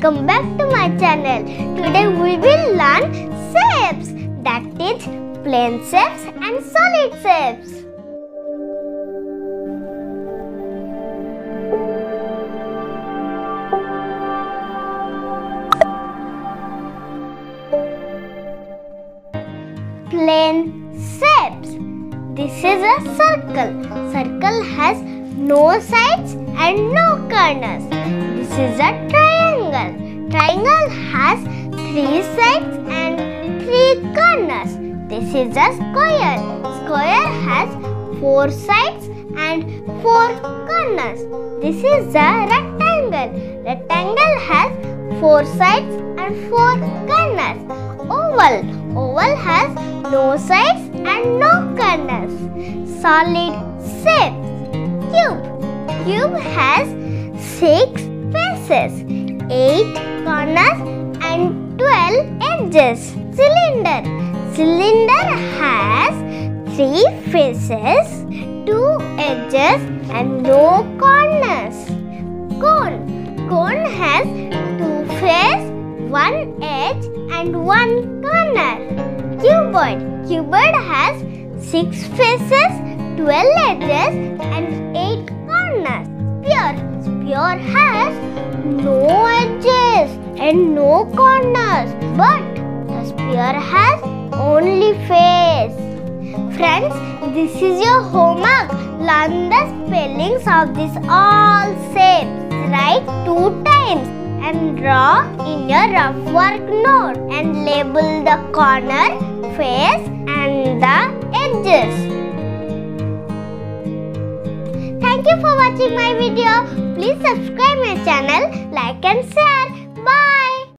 channel. Today we will learn shapes that is plane shapes and solid shapes. Plane shapes. This is a circle. Circle has no sides and no corners. This is a triangle. Triangle has three sides and three corners. This is a square. Square has four sides and four corners. This is a rectangle. Rectangle has four sides and four corners. Oval. Oval has no sides and no corners. Solid shape. Cube. Cube has six faces, eight corners, and twelve edges. Cylinder. Cylinder has three faces, two edges, and no corners. Cone. Cone has two faces, one edge, and one corner. Cuboid. Cuboid has six faces, 12 edges, and 8 corners. Sphere. Sphere has and no corners, but the sphere has only face. Friends, this is your homework. Learn the spellings of these all shapes. Write two times and draw in your rough work note and label the corner, face and the edges. Thank you for watching my video. Please subscribe my channel, like and share.